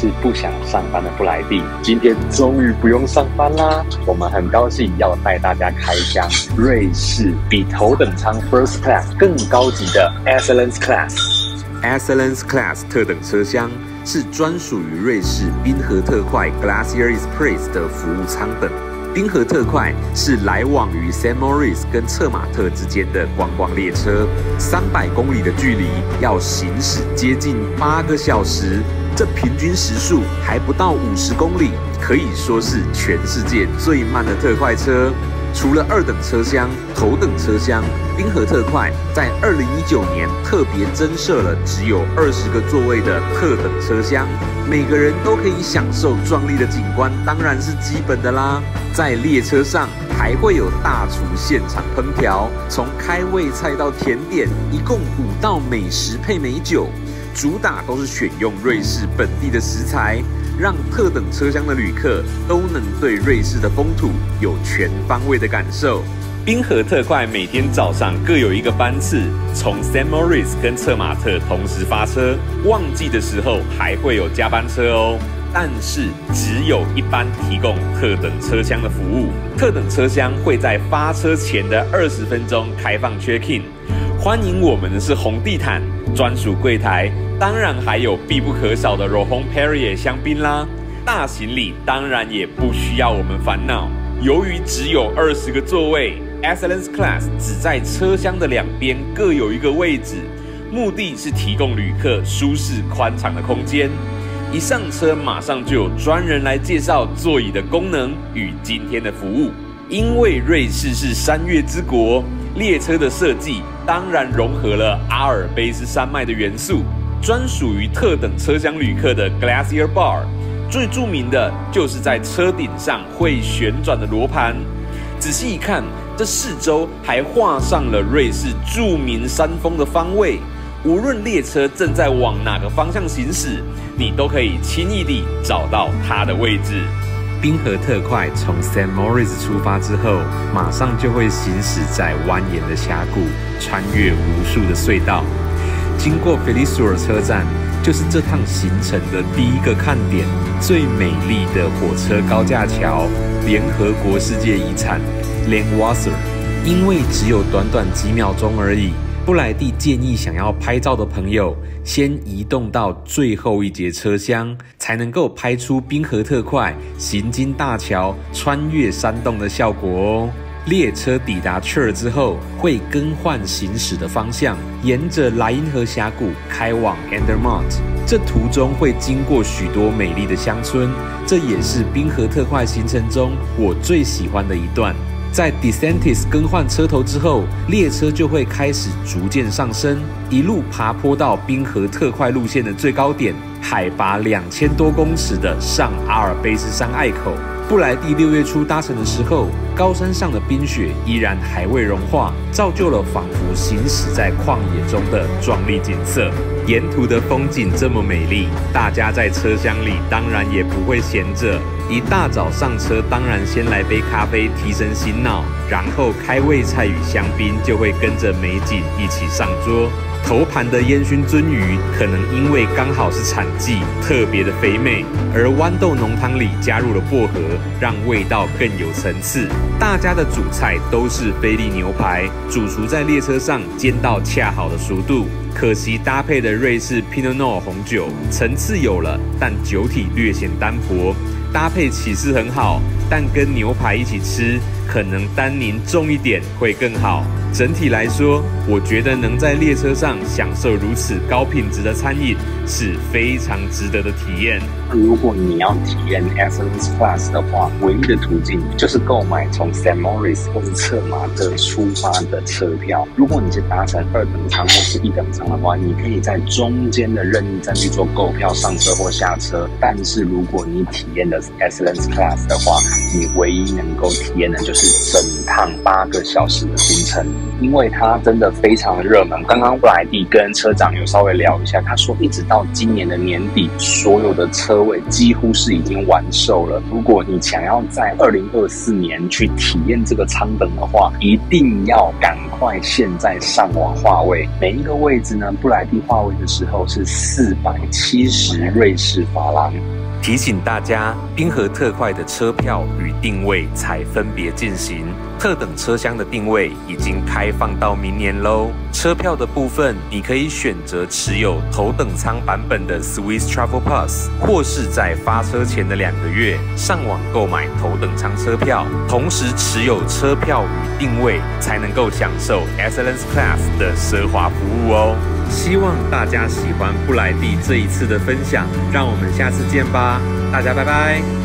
是不想上班的布莱蒂。今天终于不用上班啦，我们很高兴要带大家开箱瑞士比头等舱 First Class 更高级的 Excellence Class。Excellence Class 特等车厢是专属于瑞士冰河特快 Glacier Express 的服务舱等。冰河特快是来往于 Saint Moritz 跟策马特之间的观光列车，三百公里的距离要行驶接近八个小时，这平均时速还不到五十公里，可以说是全世界最慢的特快车。除了二等车厢、头等车厢，冰河特快在二零一九年特别增设了只有二十个座位的特等车厢，每个人都可以享受壮丽的景观，当然是基本的啦。在列车上还会有大厨现场烹调，从开胃菜到甜点，一共五道美食配美酒，主打都是选用瑞士本地的食材。让特等车厢的旅客都能对瑞士的风土有全方位的感受。冰河特快每天早上各有一个班次，从 s a n m o r i s 跟策马特同时发车，旺季的时候还会有加班车哦。但是只有一班提供特等车厢的服务，特等车厢会在发车前的二十分钟开放 check in，欢迎我们的是红地毯专属柜台。当然还有必不可少的 Rohon Perrier 香槟啦，大行李当然也不需要我们烦恼。由于只有二十个座位，Excellence Class 只在车厢的两边各有一个位置，目的是提供旅客舒适宽敞的空间。一上车马上就有专人来介绍座椅的功能与今天的服务。因为瑞士是山岳之国，列车的设计当然融合了阿尔卑斯山脉的元素。专属于特等车厢旅客的 Glacier Bar，最著名的就是在车顶上会旋转的罗盘。仔细一看，这四周还画上了瑞士著名山峰的方位。无论列车正在往哪个方向行驶，你都可以轻易地找到它的位置。冰河特快从 Saint Moritz 出发之后，马上就会行驶在蜿蜒的峡谷，穿越无数的隧道。经过 Felisur 车站，就是这趟行程的第一个看点——最美丽的火车高架桥——联合国世界遗产 l a n w a s s e r。因为只有短短几秒钟而已，布莱蒂建议想要拍照的朋友先移动到最后一节车厢，才能够拍出冰河特快行经大桥、穿越山洞的效果哦。列车抵达 Chur 之后，会更换行驶的方向，沿着莱茵河峡谷开往 Andermatt。这途中会经过许多美丽的乡村，这也是冰河特快行程中我最喜欢的一段。在 Decentis 更换车头之后，列车就会开始逐渐上升，一路爬坡到冰河特快路线的最高点，海拔两千多公尺的上阿尔卑斯山隘口。布莱蒂六月初搭乘的时候，高山上的冰雪依然还未融化，造就了仿佛行驶在旷野中的壮丽景色。沿途的风景这么美丽，大家在车厢里当然也不会闲着。一大早上车，当然先来杯咖啡提神醒脑，然后开胃菜与香槟就会跟着美景一起上桌。头盘的烟熏鳟鱼，可能因为刚好是产季，特别的肥美，而豌豆浓汤里加入了薄荷，让味道更有层次。大家的主菜都是菲力牛排，主厨在列车上煎到恰好的熟度，可惜搭配的瑞士 Pinot Noir 红酒层次有了，但酒体略显单薄。搭配起司很好，但跟牛排一起吃，可能单宁重一点会更好。整体来说，我觉得能在列车上享受如此高品质的餐饮是非常值得的体验。如果你要体验 Excellence Class 的话，唯一的途径就是购买从 Saint Moritz 或是策马特出发的车票。如果你是搭乘二等舱或是一等舱的话，你可以在中间的任意站去做购票上车或下车。但是如果你体验的 Excellence Class 的话，你唯一能够体验的就是整趟八个小时的行程。因为它真的非常热门。刚刚布莱蒂跟车长有稍微聊一下，他说一直到今年的年底，所有的车位几乎是已经完售了。如果你想要在二零二四年去体验这个舱等的话，一定要赶快现在上网划位。每一个位置呢，布莱蒂划位的时候是四百七十瑞士法郎。提醒大家，冰河特快的车票与定位才分别进行。特等车厢的定位已经开放到明年喽。车票的部分，你可以选择持有头等舱版本的 Swiss Travel Pass，或是在发车前的两个月上网购买头等舱车票，同时持有车票与定位，才能够享受 Excellence Class 的奢华服务哦。希望大家喜欢布莱蒂这一次的分享，让我们下次见吧，大家拜拜。